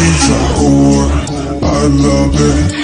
she's a whore. I love it.